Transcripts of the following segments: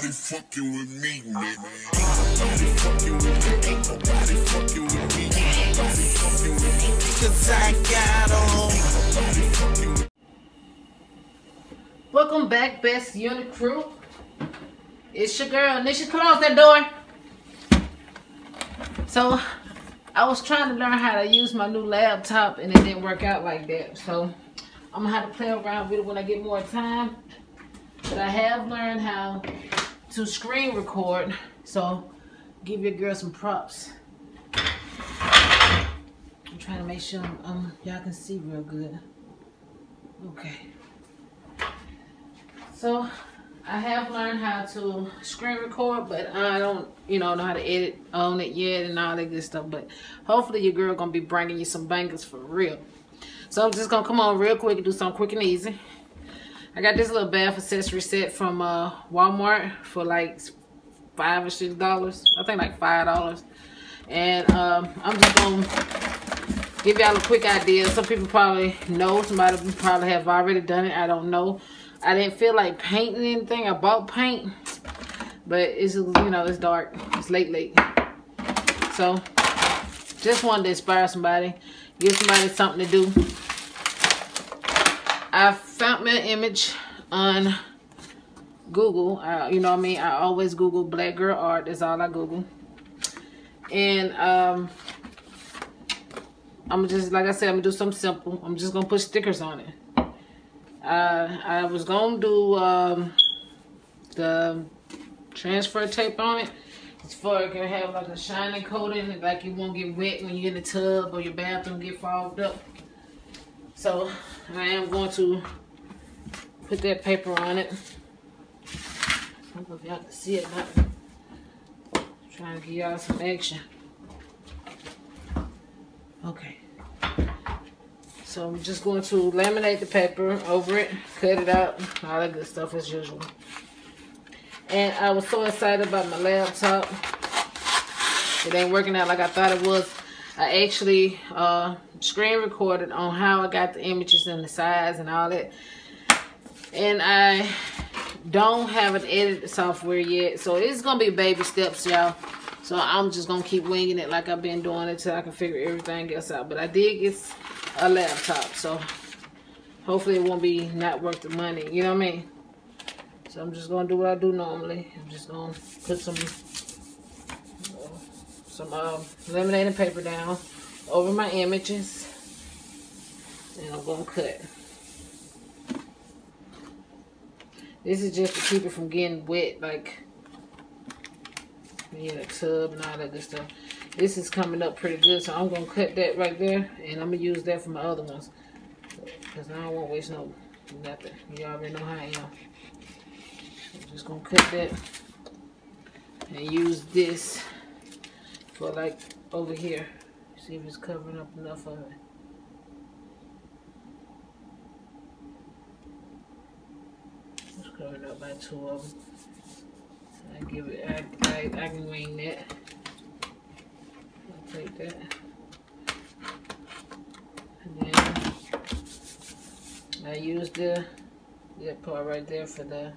nobody fucking with me, man. Ain't nobody fucking with me. Ain't nobody fucking with me. Ain't nobody fucking with me. Cause I got 'em. Ain't nobody fucking with Welcome back, best Uni crew. It's your girl, Nisha. Close that door. So, I was trying to learn how to use my new laptop, and it didn't work out like that. So, I'm gonna have to play around with it when I get more time. But I have learned how to screen record. So, give your girl some props. I'm trying to make sure um y'all can see real good. Okay. So I have learned how to screen record, but I don't, you know, know how to edit on it yet and all that good stuff. But hopefully your girl gonna be bringing you some bangers for real. So I'm just gonna come on real quick and do something quick and easy. I got this little bath accessory set from uh, Walmart for like five or six dollars. I think like five dollars. And um, I'm just gonna give y'all a quick idea. Some people probably know. Somebody probably have already done it. I don't know. I didn't feel like painting anything. I bought paint, but it's you know it's dark. It's late, late. So just wanted to inspire somebody, give somebody something to do. I found an image on Google. Uh, you know what I mean? I always Google black girl art. That's all I Google. And um, I'm just like I said, I'm gonna do something simple. I'm just gonna put stickers on it. Uh, I was gonna do um, the transfer tape on it. It's for it can have like a shining coating, like you won't get wet when you're in the tub or your bathroom get fogged up. So I am going to put that paper on it. I don't know if y'all can see it not. Trying to give y'all some action. Okay. So I'm just going to laminate the paper over it, cut it out, all that good stuff as usual. And I was so excited about my laptop. It ain't working out like I thought it was. I actually uh, screen recorded on how I got the images and the size and all that. And I don't have an edit software yet. So it's going to be baby steps, y'all. So I'm just going to keep winging it like I've been doing it until I can figure everything else out. But I did get a laptop. So hopefully it won't be not worth the money. You know what I mean? So I'm just going to do what I do normally. I'm just going to put some some uh, laminated paper down over my images. And I'm going to cut. This is just to keep it from getting wet, like a tub and all that good stuff. This is coming up pretty good, so I'm going to cut that right there. And I'm going to use that for my other ones. Because I don't want to waste no nothing. You already know how I am. I'm just going to cut that. And use this for like over here. See if it's covering up enough of it. It's covering up by two of them. I give it, I, I, I can wing that. I'll take that. And then I use the, that part right there for the,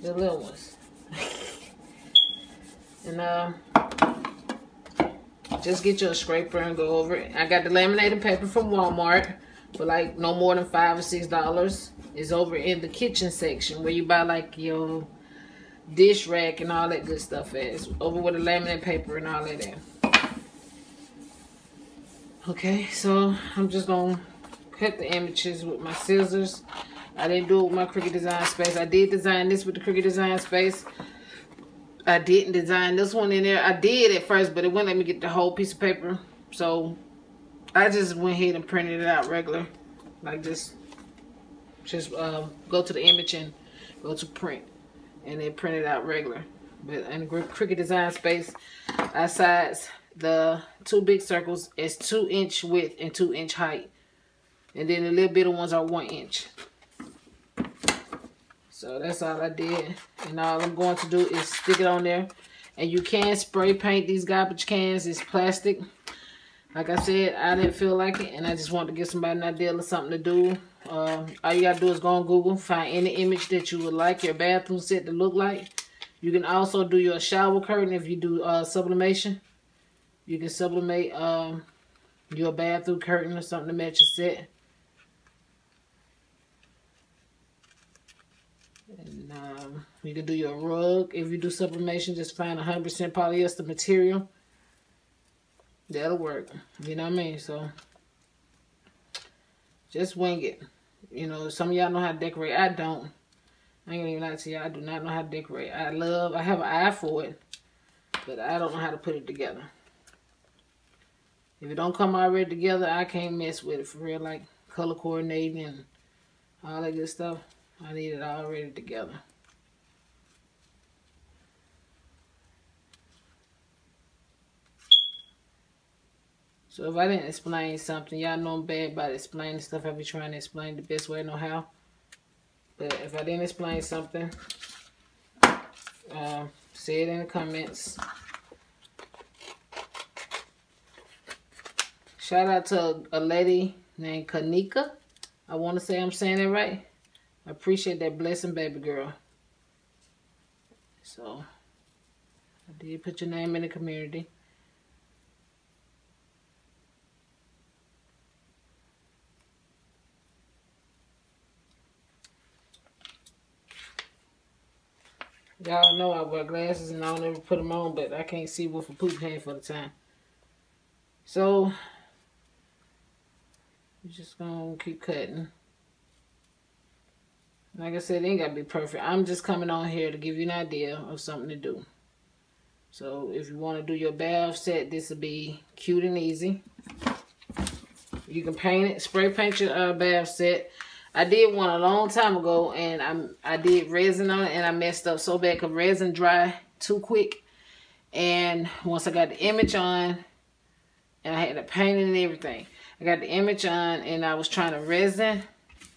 the little ones. and um, just get you a scraper and go over it. I got the laminated paper from Walmart for like no more than five or six dollars. It's over in the kitchen section where you buy like your dish rack and all that good stuff is over with the laminate paper and all of that. Okay, so I'm just gonna cut the images with my scissors. I didn't do it with my Cricut Design Space. I did design this with the Cricut Design Space. I didn't design this one in there. I did at first, but it wouldn't let me get the whole piece of paper. So I just went ahead and printed it out regular. Like just, just um, go to the image and go to print. And then print it out regular. But in Cricut Design Space, I size the two big circles as two inch width and two inch height. And then the little bit of ones are one inch. So that's all I did. And all I'm going to do is stick it on there. And you can spray paint these garbage cans. It's plastic. Like I said, I didn't feel like it. And I just wanted to give somebody an idea of something to do. Uh, all you got to do is go on Google. Find any image that you would like your bathroom set to look like. You can also do your shower curtain if you do uh, sublimation. You can sublimate um, your bathroom curtain or something to match your set. Um, you can do your rug. If you do sublimation, just find 100% polyester material. That'll work. You know what I mean? So, just wing it. You know, some of y'all know how to decorate. I don't. I ain't gonna even lie to y'all. I do not know how to decorate. I love, I have an eye for it. But I don't know how to put it together. If it don't come already together, I can't mess with it for real. Like color coordinating and all that good stuff. I need it already together. So if I didn't explain something, y'all know I'm bad about explaining stuff. I be trying to explain the best way I know how. But if I didn't explain something, uh, say it in the comments. Shout out to a lady named Kanika. I want to say I'm saying it right. I appreciate that blessing, baby girl. So, I did put your name in the community. Y'all know I wear glasses and I don't ever put them on, but I can't see with a poop hand for the time. So, we're just gonna keep cutting. Like I said, it ain't gotta be perfect. I'm just coming on here to give you an idea of something to do. So if you want to do your bath set, this will be cute and easy. You can paint it, spray paint your uh, bath set. I did one a long time ago, and I'm I did resin on it, and I messed up so bad because resin dry too quick. And once I got the image on, and I had to paint it and everything, I got the image on and I was trying to resin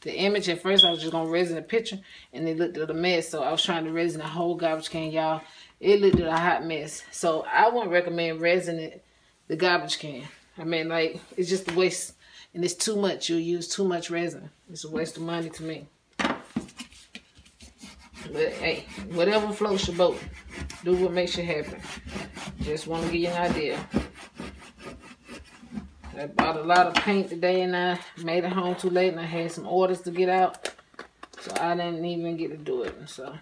the image. At first, I was just going to resin the picture and it looked like a mess. So I was trying to resin the whole garbage can, y'all. It looked like a hot mess. So I wouldn't recommend resining the garbage can. I mean, like, it's just a waste. And it's too much. You'll use too much resin. It's a waste of money to me. But, hey, whatever floats your boat. Do what makes you happy. Just want to give you an idea. I bought a lot of paint today and I made it home too late and I had some orders to get out. So I didn't even get to do it. So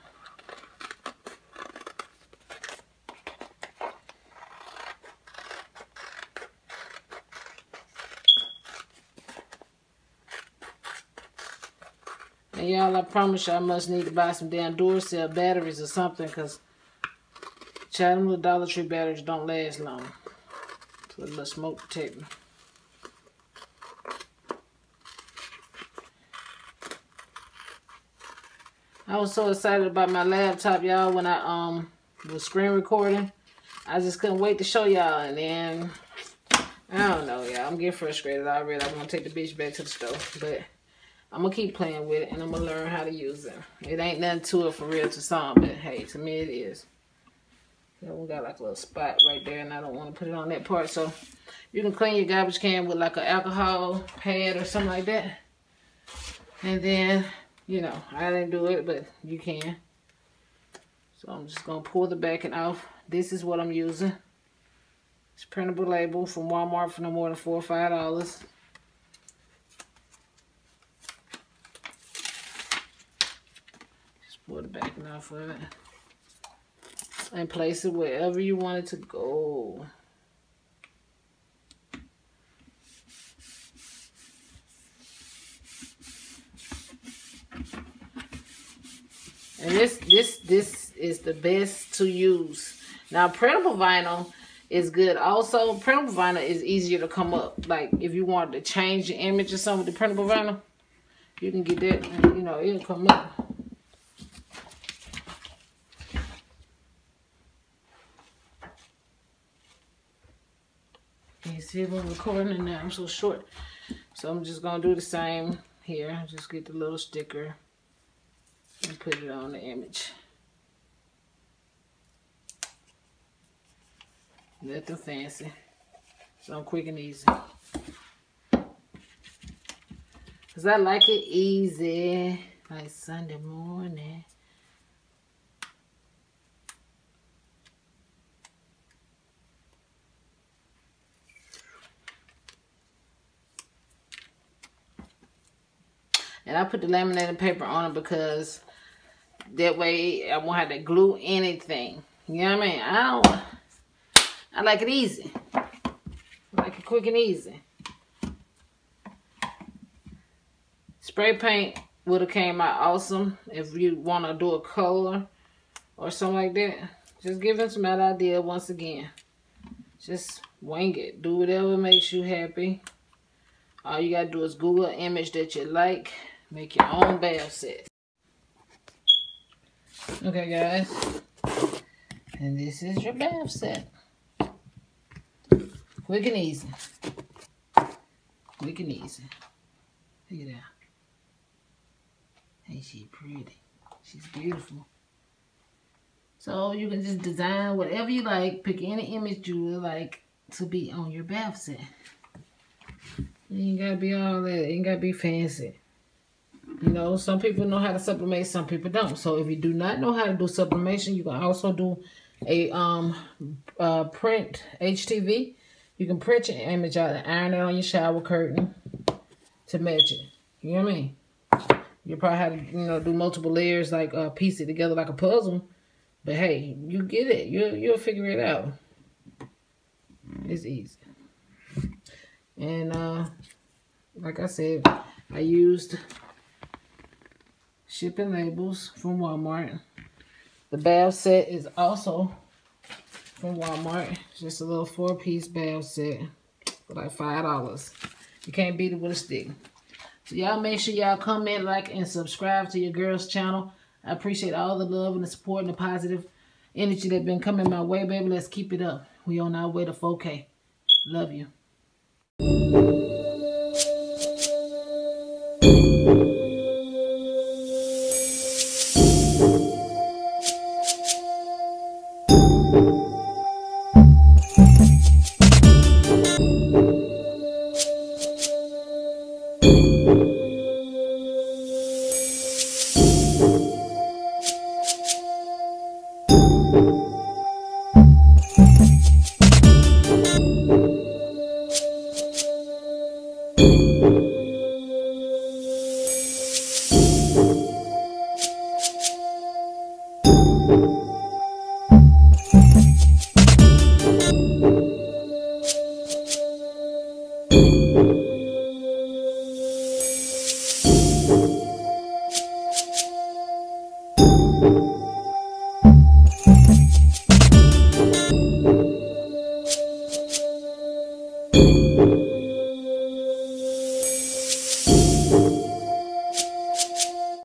And y'all, I promise you I must need to buy some damn Duracell batteries or something because Chatham Dollar Tree batteries don't last long. Put a smoke protector. I was so excited about my laptop, y'all, when I um was screen recording. I just couldn't wait to show y'all. And then, I don't know, y'all. I'm getting frustrated already. I'm going to take the bitch back to the store. But I'm going to keep playing with it, and I'm going to learn how to use it. It ain't nothing to it for real to some, but hey, to me it is. That one got like a little spot right there, and I don't want to put it on that part. So, you can clean your garbage can with like an alcohol pad or something like that. And then you know, I didn't do it, but you can. So I'm just going to pull the backing off. This is what I'm using. It's printable label from Walmart for no more than 4 or $5. Just pull the backing off of it. And place it wherever you want it to go. And this this this is the best to use. Now printable vinyl is good. Also, printable vinyl is easier to come up. Like if you wanted to change the image or something with the printable vinyl, you can get that and you know it'll come up. You see I'm recording and now I'm so short. So I'm just gonna do the same here. Just get the little sticker and put it on the image. Nothing fancy. So I'm quick and easy. Because I like it easy. Like Sunday morning. And I put the laminated paper on it because that way I won't have to glue anything. You know what I mean? I don't, I like it easy. I like it quick and easy. Spray paint would have came out awesome if you want to do a color or something like that. Just give him some other idea once again. Just wing it. Do whatever makes you happy. All you gotta do is Google an image that you like. Make your own bath set. Okay, guys. And this is your bath set. Quick and easy. Quick and easy. Look at that. Ain't she pretty? She's beautiful. So you can just design whatever you like. Pick any image you would like to be on your bath set. Ain't gotta be all that. Ain't gotta be fancy. You know, some people know how to sublimate, some people don't. So if you do not know how to do sublimation, you can also do a um uh, print HTV. You can print your image out and iron it on your shower curtain to match it. You know what I mean? You probably have to, you know, do multiple layers, like uh, piece it together like a puzzle. But hey, you get it. You'll, you'll figure it out. It's easy. And uh, like I said, I used shipping labels from Walmart. The bath set is also from Walmart. Just a little four-piece bath set for like $5. You can't beat it with a stick. So y'all make sure y'all comment, like, and subscribe to your girl's channel. I appreciate all the love and the support and the positive energy that been coming my way, baby. Let's keep it up. We on our way to 4K. Love you. Música